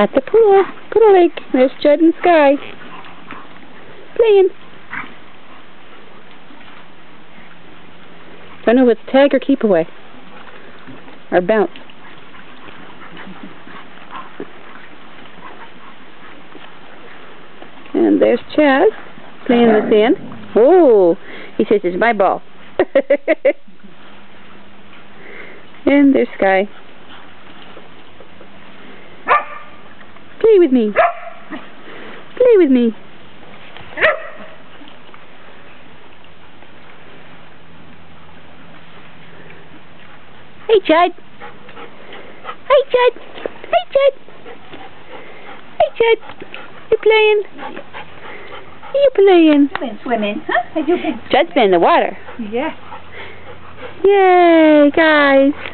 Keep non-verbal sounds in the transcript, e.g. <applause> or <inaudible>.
At the pool. Pool lake. There's Judd and Sky. Playing. I don't know if it's tag or keep away. Or bounce. And there's Chaz playing in the sand. Oh, he says it's my ball. <laughs> and there's Sky. Play with me. Play with me. Hey, Chad. Hey, Chad. Hey, Chad. Hey, Judd. You playing? You playing? You've been swimming, huh? Have you been? Judd's been in the water. Yeah. Yay, guys.